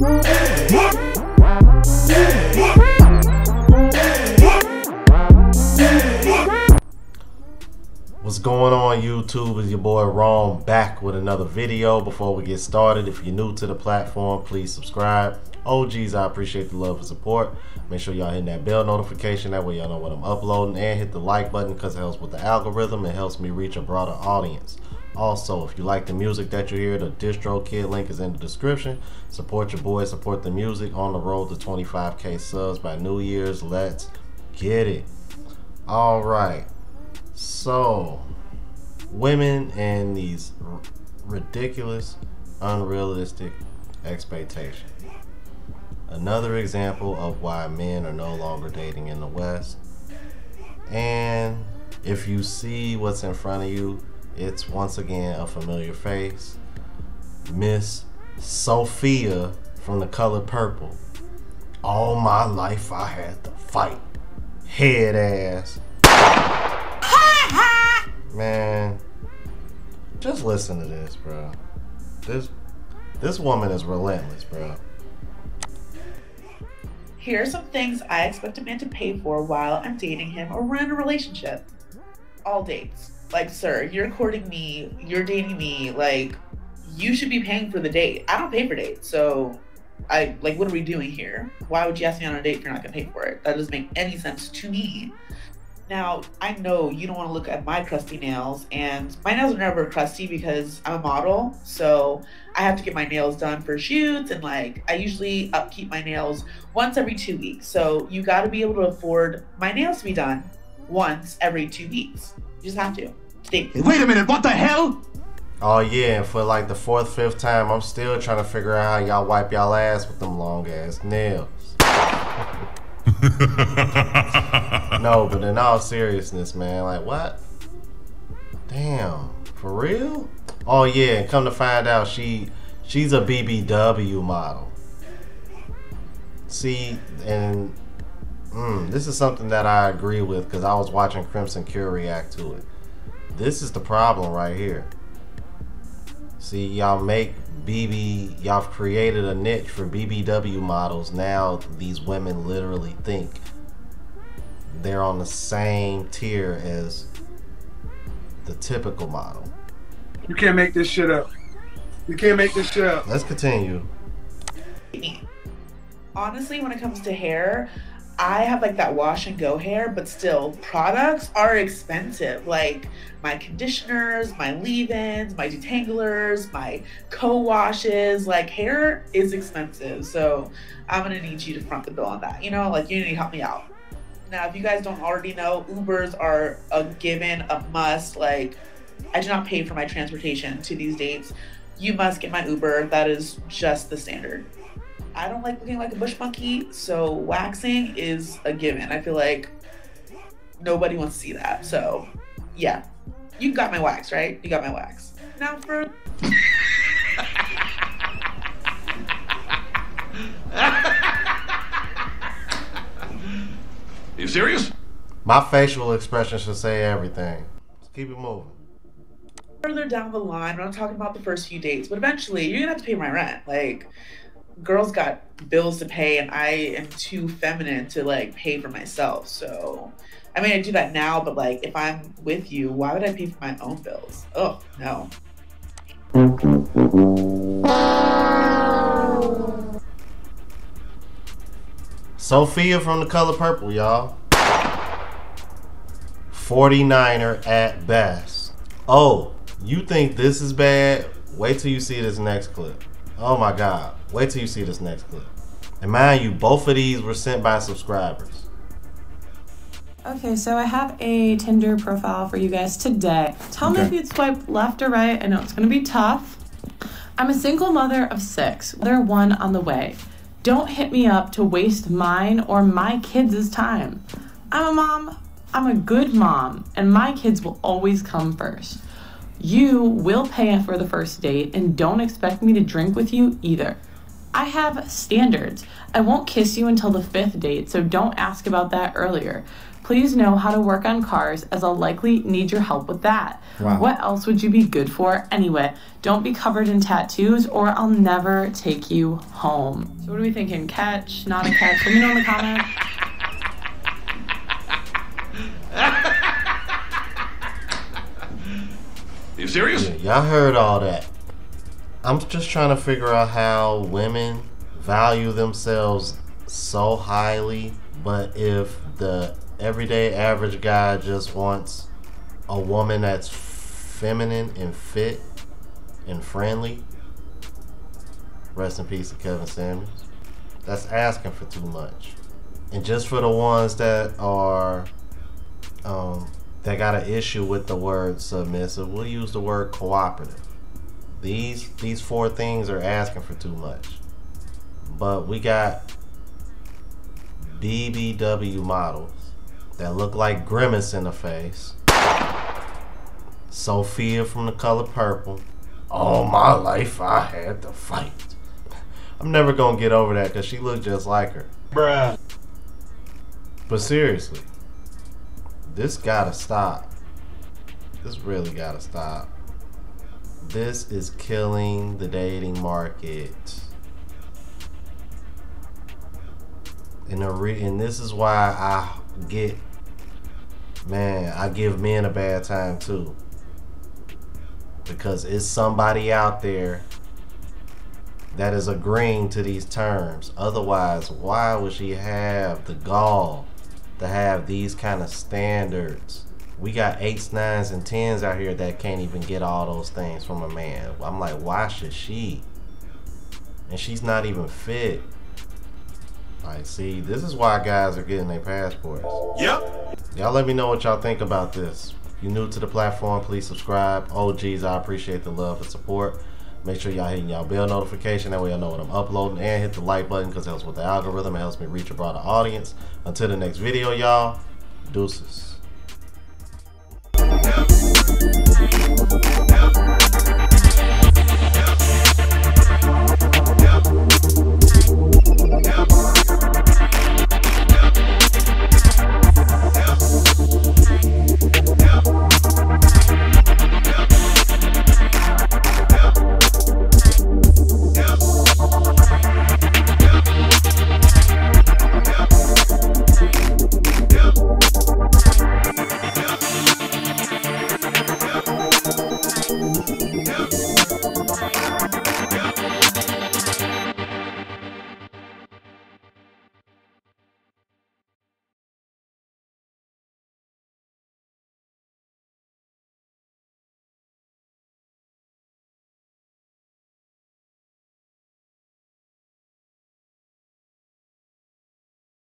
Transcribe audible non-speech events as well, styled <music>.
What's going on YouTube? Is your boy Rome back with another video. Before we get started, if you're new to the platform, please subscribe. OGs, I appreciate the love and support. Make sure y'all hit that bell notification. That way y'all know what I'm uploading. And hit the like button because it helps with the algorithm. It helps me reach a broader audience. Also, if you like the music that you hear, the DistroKid link is in the description. Support your boy, support the music on the road to 25k subs by New Year's. Let's get it. All right. So, women and these ridiculous, unrealistic expectations. Another example of why men are no longer dating in the West. And if you see what's in front of you, it's once again a familiar face. Miss Sophia from the color purple. All my life I had to fight. Head ass. Man, just listen to this, bro. This this woman is relentless, bro. Here are some things I expect a man to pay for while I'm dating him or in a relationship. All dates. Like, sir, you're courting me, you're dating me, like, you should be paying for the date. I don't pay for dates, so I like what are we doing here? Why would you ask me on a date if you're not gonna pay for it? That doesn't make any sense to me. Now, I know you don't want to look at my crusty nails, and my nails are never crusty because I'm a model, so I have to get my nails done for shoots, and like I usually upkeep my nails once every two weeks. So you got to be able to afford my nails to be done once every two weeks. You just have to. Stay. Wait a minute, what the hell? Oh yeah, for like the fourth, fifth time, I'm still trying to figure out how y'all wipe y'all ass with them long ass nails. <laughs> no, but in all seriousness, man, like what? Damn, for real? Oh yeah, and come to find out, she she's a BBW model. See, and mm, this is something that I agree with because I was watching Crimson Cure react to it. This is the problem right here. See, y'all make BB, y'all have created a niche for BBW models. Now these women literally think they're on the same tier as the typical model. You can't make this shit up. You can't make this shit up. Let's continue. Honestly, when it comes to hair, I have like that wash and go hair, but still, products are expensive. Like my conditioners, my leave ins, my detanglers, my co washes. Like hair is expensive. So I'm to need you to front the bill on that. You know, like you need to help me out. Now, if you guys don't already know, Ubers are a given, a must. Like, I do not pay for my transportation to these dates. You must get my Uber. That is just the standard. I don't like looking like a bush monkey, so waxing is a given. I feel like nobody wants to see that. So, yeah, you got my wax, right? You got my wax. Now for. <laughs> you serious? My facial expression should say everything. Let's keep it moving. Further down the line, I'm not talking about the first few dates, but eventually you're gonna have to pay my rent. Like, girls got bills to pay and I am too feminine to like pay for myself. So I mean I do that now, but like if I'm with you, why would I pay for my own bills? Oh no. Sophia from the color purple, y'all. 49er at best. Oh, you think this is bad? Wait till you see this next clip. Oh my god. Wait till you see this next clip. And mind you, both of these were sent by subscribers. Okay, so I have a Tinder profile for you guys today. Tell me if you'd swipe left or right. I know it's gonna be tough. I'm a single mother of six. There one on the way. Don't hit me up to waste mine or my kids' time. I'm a mom. I'm a good mom, and my kids will always come first. You will pay for the first date, and don't expect me to drink with you either. I have standards. I won't kiss you until the fifth date, so don't ask about that earlier. Please know how to work on cars, as I'll likely need your help with that. Wow. What else would you be good for anyway? Don't be covered in tattoos, or I'll never take you home. So, what are we thinking? Catch, not a catch? Let me know in the comments. You serious? Y'all heard all that. I'm just trying to figure out how women value themselves so highly, but if the everyday average guy just wants a woman that's feminine and fit and friendly, rest in peace to Kevin Samuels, that's asking for too much. And just for the ones that are um, that got an issue with the word submissive, we'll use the word cooperative. These these four things are asking for too much. But we got BBW models that look like Grimace in the face. Sophia from the color purple. All my life I had to fight. I'm never gonna get over that because she looked just like her. Bruh. But seriously, this gotta stop. This really gotta stop. This is killing the dating market. And, re- and this is why I get, man, I give men a bad time too. Because it's somebody out there that is agreeing to these terms. Otherwise, why would she have the gall to have these kind of standards? We got eights, nines, and tens out here that can't even get all those things from a man. I'm like, why should she? And she's not even fit. Like, see, this is why guys are getting their passports. Yep. Y'all let me know what y'all think about this. If you're new to the platform, please subscribe. Oh, geez, I appreciate the love and support. Make sure y'all hitting y'all bell notification. That way y'all know when I'm uploading. And hit the like button because helps with the algorithm. It helps me reach a broader audience. Until the next video, y'all. Deuces.